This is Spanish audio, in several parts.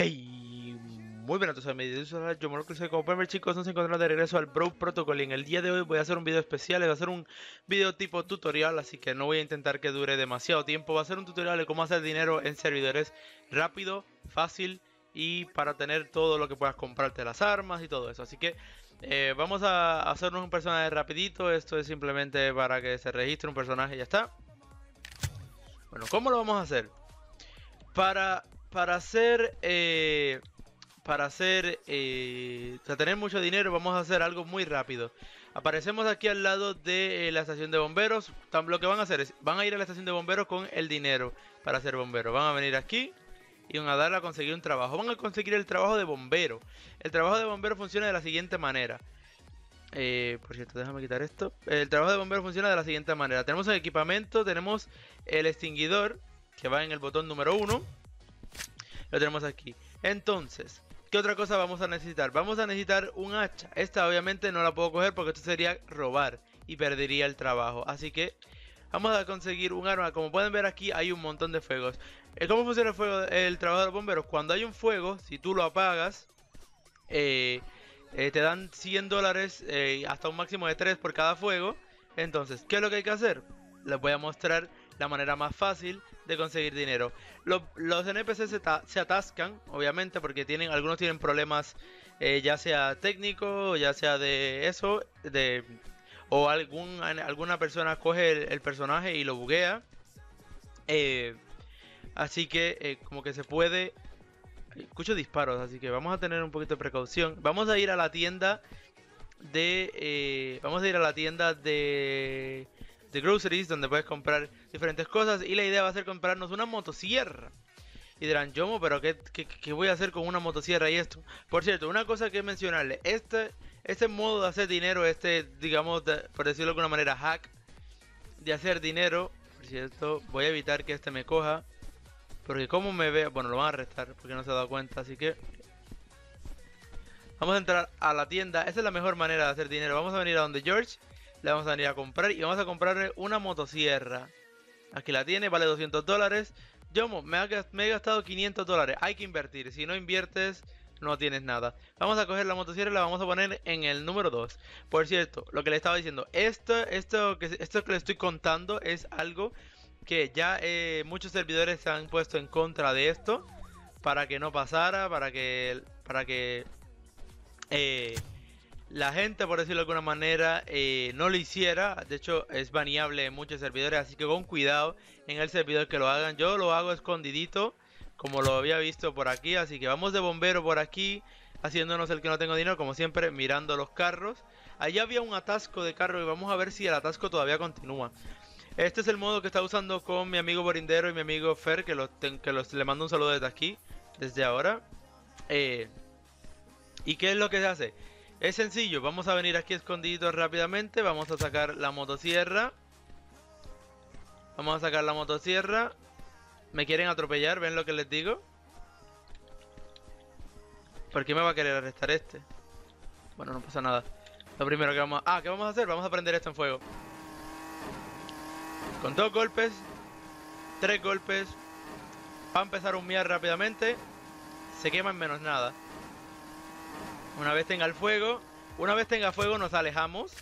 Hey, muy buenas a todos, yo lo que como pueden chicos nos encontramos de regreso al Bro Protocol y en el día de hoy voy a hacer un video especial, va a ser un video tipo tutorial, así que no voy a intentar que dure demasiado tiempo, va a ser un tutorial de cómo hacer dinero en servidores rápido, fácil y para tener todo lo que puedas comprarte las armas y todo eso, así que eh, vamos a hacernos un personaje rapidito, esto es simplemente para que se registre un personaje y ya está. Bueno, ¿cómo lo vamos a hacer? Para para hacer eh, para hacer eh, tener mucho dinero vamos a hacer algo muy rápido. Aparecemos aquí al lado de eh, la estación de bomberos. Lo que van a hacer es van a ir a la estación de bomberos con el dinero para ser bombero van a venir aquí y van a darle a conseguir un trabajo. Van a conseguir el trabajo de bombero. El trabajo de bombero funciona de la siguiente manera por cierto, déjame quitar esto. El trabajo de bombero funciona de la siguiente manera. Tenemos el equipamiento, tenemos el extinguidor, que va en el botón número 1 lo tenemos aquí. Entonces, ¿qué otra cosa vamos a necesitar? Vamos a necesitar un hacha. Esta obviamente no la puedo coger porque esto sería robar y perdería el trabajo. Así que vamos a conseguir un arma. Como pueden ver aquí hay un montón de fuegos. Eh, ¿Cómo funciona el fuego? El trabajo de los bomberos. Cuando hay un fuego, si tú lo apagas, eh, eh, te dan 100 dólares hasta un máximo de 3 por cada fuego. Entonces, ¿qué es lo que hay que hacer? Les voy a mostrar la manera más fácil de conseguir dinero. Los, los NPCs se, atascan, obviamente, porque tienen algunos tienen problemas, eh, ya sea técnico, ya sea de eso, de o algún, alguna persona coge el, personaje y lo buguea. Eh, así que eh, como que se puede... Escucho disparos, así que vamos a tener un poquito de precaución. Vamos a ir a la tienda de... vamos a ir a la tienda de de groceries donde puedes comprar diferentes cosas y la idea va a ser comprarnos una motosierra. Y dirán, Yomo, pero ¿qué, qué, voy a hacer con una motosierra y esto? Por cierto, una cosa que mencionarle, este, este modo de hacer dinero, este, digamos, por decirlo de alguna manera, hack de hacer dinero, por cierto, voy a evitar que este me coja, porque como me ve, bueno, lo van a arrestar porque no se ha dado cuenta, así que vamos a entrar a la tienda, esa es la mejor manera de hacer dinero, vamos a venir a donde George le vamos a venir a comprar y vamos a comprarle una motosierra. Aquí la tiene, vale 200 dólares. Yo me, he gastado 500 dólares. Hay que invertir. Si no inviertes, no tienes nada. Vamos a coger la motosierra y la vamos a poner en el número 2. Por cierto, lo que le estaba diciendo, esto, esto, que, esto que le estoy contando es algo que ya eh, muchos servidores se han puesto en contra de esto. Para que no pasara, para que... Para que eh, la gente, por decirlo de alguna manera, eh, no lo hiciera. De hecho, es baneable en muchos servidores, así que con cuidado en el servidor que lo hagan. Yo lo hago escondidito, como lo había visto por aquí. Así que vamos de bombero por aquí, haciéndonos el que no tengo dinero, como siempre, mirando los carros. Allá había un atasco de carro y vamos a ver si el atasco todavía continúa. Este es el modo que está usando con mi amigo Borindero y mi amigo Fer, que, los, que los, le mando un saludo desde aquí, desde ahora. Eh, ¿Y qué es lo que se hace? Es sencillo, vamos a venir aquí escondidos rápidamente, vamos a sacar la motosierra. Vamos a sacar la motosierra. Me quieren atropellar, ¿ven lo que les digo? ¿Por qué me va a querer arrestar este? Bueno, no pasa nada. Lo primero que vamos a... Ah, ¿qué vamos a hacer? Vamos a prender esto en fuego. Con dos golpes. Tres golpes. Va a empezar a humear rápidamente. Se quema en menos nada. Una vez tenga el fuego, una vez tenga fuego nos alejamos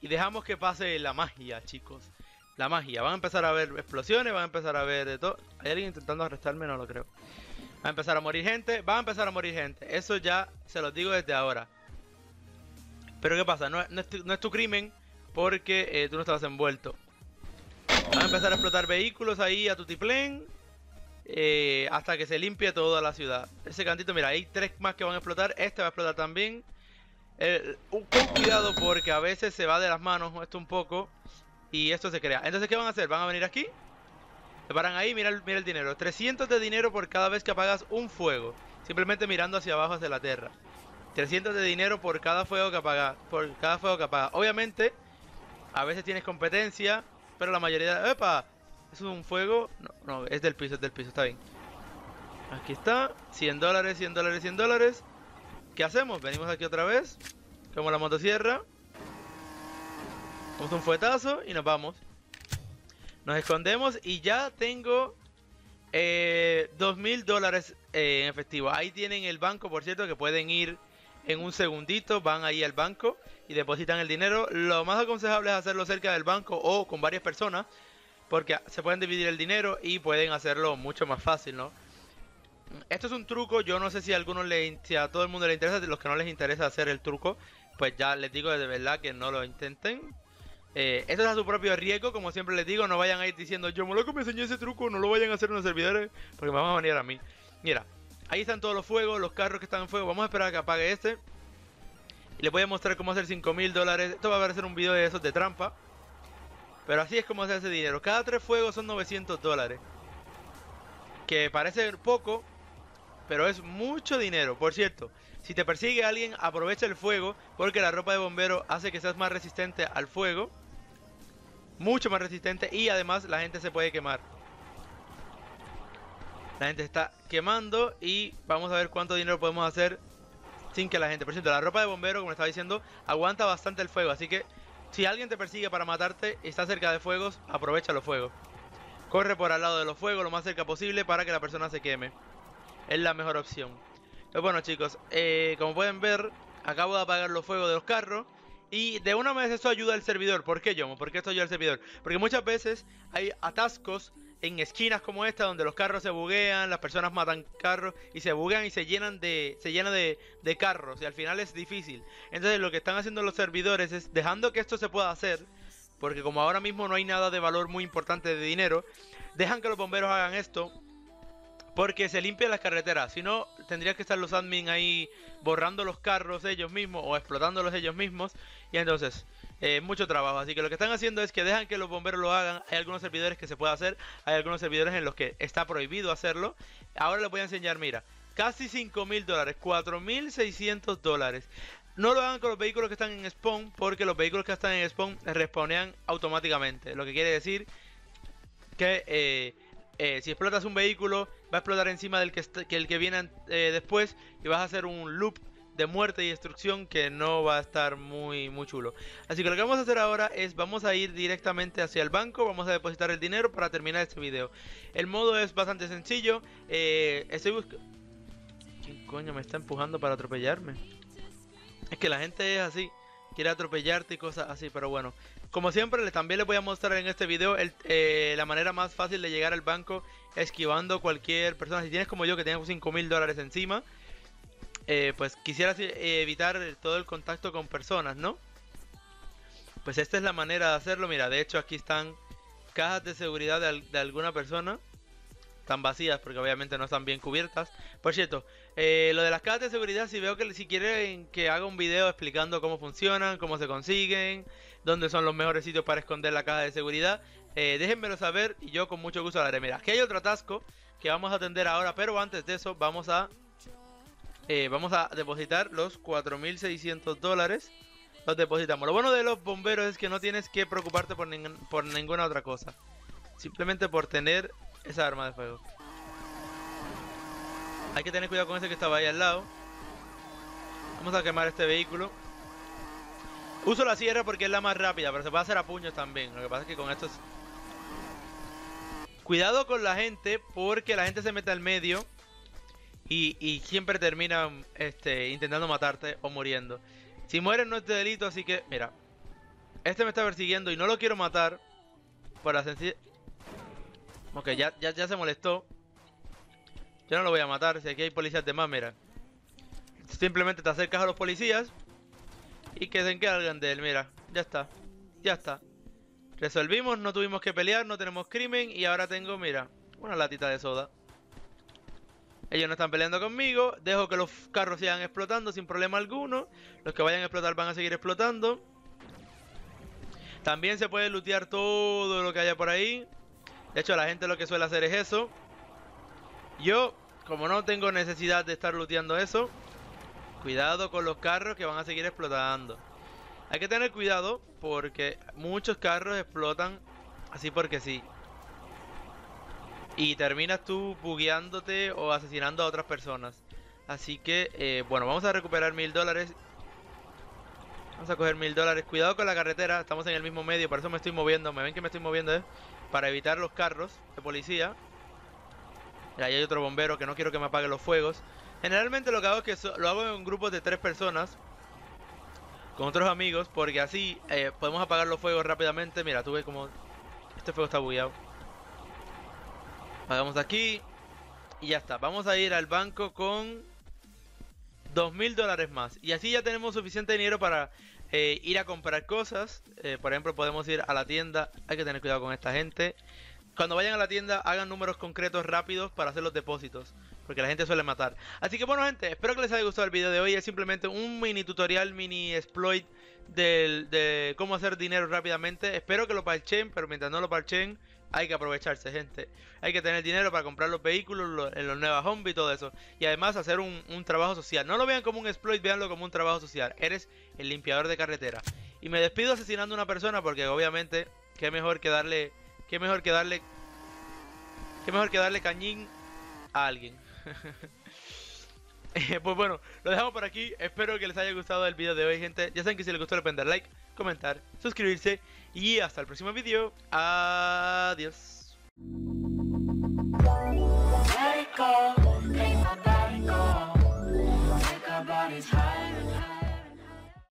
y dejamos que pase la magia, chicos. La magia. Van a empezar a ver explosiones, van a empezar a ver de todo. Hay alguien intentando arrestarme, no lo creo. Va a empezar a morir gente, va a empezar a morir gente. Eso ya se los digo desde ahora. Pero ¿qué pasa? No, es, tu, crimen porque eh, tú no estabas envuelto. Van a empezar a explotar vehículos ahí a tu tiplén. Eh, hasta que se limpie toda la ciudad. Ese cantito, mira, hay tres más que van a explotar. Este va a explotar también. Con cuidado porque a veces se va de las manos esto un poco y esto se crea. Entonces, ¿qué van a hacer? Van a venir aquí. Se paran ahí, mira, mira el dinero. 300 de dinero por cada vez que apagas un fuego. Simplemente mirando hacia abajo, hacia la tierra. 300 de dinero por cada fuego que apagas. Por cada fuego que apagas. Obviamente, a veces tienes competencia, pero la mayoría... ¡Epa! es un fuego? No, no, es del piso, es del piso, está bien. Aquí está, 100 dólares, 100 dólares, 100 dólares. ¿Qué hacemos? Venimos aquí otra vez, como la motosierra. Damos un fuetazo y nos vamos. Nos escondemos y ya tengo eh, dos mil dólares eh, en efectivo. Ahí tienen el banco, por cierto, que pueden ir en un segundito. Van ahí al banco y depositan el dinero. Lo más aconsejable es hacerlo cerca del banco o con varias personas. Porque se pueden dividir el dinero y pueden hacerlo mucho más fácil, ¿no? Esto es un truco, yo no sé si a algunos le, si a todo el mundo le interesa, los que no les interesa hacer el truco, pues ya les digo de verdad que no lo intenten. Eh, esto es a su propio riesgo, como siempre les digo, no vayan a ir diciendo, yo loco me enseñó ese truco, no lo vayan a hacer en los servidores, porque me van a venir a mí. Mira, ahí están todos los fuegos, los carros que están en fuego, vamos a esperar a que apague este. Y les voy a mostrar cómo hacer 5 mil dólares, esto va a parecer un video de esos de trampa. Pero así es como se hace dinero, cada tres fuegos son 900 dólares. Que parece poco, pero es mucho dinero. Por cierto, si te persigue alguien, aprovecha el fuego, porque la ropa de bombero hace que seas más resistente al fuego mucho más resistente y además la gente se puede quemar. La gente está quemando y vamos a ver cuánto dinero podemos hacer sin que la gente... Por cierto, la ropa de bombero, como estaba diciendo, aguanta bastante el fuego. Así que si alguien te persigue para matarte y está cerca de fuegos, aprovecha los fuegos. Corre por al lado de los fuegos lo más cerca posible para que la persona se queme. Es la mejor opción. Pues bueno chicos, eh, como pueden ver, acabo de apagar los fuegos de los carros. Y de una vez eso ayuda al servidor. ¿Por qué, Yomo? ¿Por qué esto ayuda al servidor? Porque muchas veces hay atascos en esquinas como esta donde los carros se buguean, las personas matan carros y se buguean y se llenan de se llena de, de, carros y al final es difícil. Entonces lo que están haciendo los servidores es dejando que esto se pueda hacer, porque como ahora mismo no hay nada de valor muy importante de dinero, dejan que los bomberos hagan esto porque se limpian las carreteras. Si no, tendrían que estar los admin ahí borrando los carros ellos mismos o explotándolos ellos mismos. Y entonces, eh, mucho trabajo. Así que lo que están haciendo es que dejan que los bomberos lo hagan. Hay algunos servidores que se puede hacer. Hay algunos servidores en los que está prohibido hacerlo. Ahora les voy a enseñar, mira. Casi 5 mil dólares. 4 mil 600 dólares. No lo hagan con los vehículos que están en spawn. Porque los vehículos que están en spawn respawnean automáticamente. Lo que quiere decir que... Eh, eh, si explotas un vehículo, va a explotar encima del que, el que viene eh, después y vas a hacer un loop de muerte y destrucción que no va a estar muy muy chulo. Así que lo que vamos a hacer ahora es vamos a ir directamente hacia el banco, vamos a depositar el dinero para terminar este video. El modo es bastante sencillo. Eh, estoy buscando... ¿Quién coño me está empujando para atropellarme? Es que la gente es así quiere atropellarte y cosas así, pero bueno. Como siempre, también les voy a mostrar en este video eh, la manera más fácil de llegar al banco esquivando cualquier persona. Si tienes como yo que tengo 5 mil dólares encima, eh, pues quisieras eh, evitar todo el contacto con personas, ¿no? Pues esta es la manera de hacerlo. Mira, de hecho aquí están cajas de seguridad de alguna persona están vacías porque obviamente no están bien cubiertas. Por cierto, eh, lo de las cajas de seguridad, si veo que si quieren que haga un video explicando cómo funcionan, cómo se consiguen, dónde son los mejores sitios para esconder la caja de seguridad, eh, déjenmelo saber y yo con mucho gusto lo haré. Mira, aquí hay otro atasco que vamos a atender ahora, pero antes de eso vamos a eh, vamos a depositar los 4.600 dólares. Los depositamos. Lo bueno de los bomberos es que no tienes que preocuparte por, por ninguna otra cosa. Simplemente por tener esa arma de fuego. Hay que tener cuidado con ese que estaba ahí al lado. Vamos a quemar este vehículo. Uso la sierra porque es la más rápida, pero se puede hacer a puños también. Lo que pasa es que con esto es... Cuidado con la gente porque la gente se mete al medio y, siempre termina este, intentando matarte o muriendo. Si mueren no es de delito, así que, mira. Este me está persiguiendo y no lo quiero matar por la sencilla... Ok, ya, ya, ya se molestó. Yo no lo voy a matar. Si aquí hay policías de más, mira. Simplemente te acercas a los policías. Y que se encargan de él, mira. Ya está. Ya está. Resolvimos, no tuvimos que pelear, no tenemos crimen. Y ahora tengo, mira, una latita de soda. Ellos no están peleando conmigo. Dejo que los carros sigan explotando sin problema alguno. Los que vayan a explotar van a seguir explotando. También se puede lootear todo lo que haya por ahí. De hecho, la gente lo que suele hacer es eso. Yo, como no tengo necesidad de estar looteando eso, cuidado con los carros que van a seguir explotando. Hay que tener cuidado porque muchos carros explotan así porque sí. Y terminas tú bugueándote o asesinando a otras personas. Así que, eh, bueno, vamos a recuperar mil dólares. Vamos a coger mil dólares. Cuidado con la carretera, estamos en el mismo medio, por eso me estoy moviendo. ¿Me ven que me estoy moviendo? Eh? para evitar los carros de policía. Y ahí hay otro bombero que no quiero que me apague los fuegos. Generalmente lo que hago es que lo hago en grupos de tres personas. Con otros amigos, porque así eh, podemos apagar los fuegos rápidamente. Mira, tú ves como... Este fuego está bugueado. Hagamos aquí. Y ya está. Vamos a ir al banco con... Dos mil dólares más. Y así ya tenemos suficiente dinero para eh, ir a comprar cosas. Eh, por ejemplo, podemos ir a la tienda. Hay que tener cuidado con esta gente. Cuando vayan a la tienda, hagan números concretos rápidos para hacer los depósitos. Porque la gente suele matar. Así que bueno gente, espero que les haya gustado el video de hoy. Es simplemente un mini tutorial, mini exploit de cómo hacer dinero rápidamente. Espero que lo parchen, pero mientras no lo parchen, hay que aprovecharse, gente. Hay que tener dinero para comprar los vehículos, en los nuevas home y todo eso. Y además hacer un, un, trabajo social. No lo vean como un exploit, veanlo como un trabajo social. Eres el limpiador de carretera. Y me despido asesinando a una persona porque obviamente, qué mejor que darle, qué mejor que darle, qué mejor que darle cañín a alguien. pues bueno, lo dejamos por aquí. Espero que les haya gustado el video de hoy, gente. Ya saben que si les gustó le pueden dar like, comentar, suscribirse. Y hasta el próximo video. Adiós.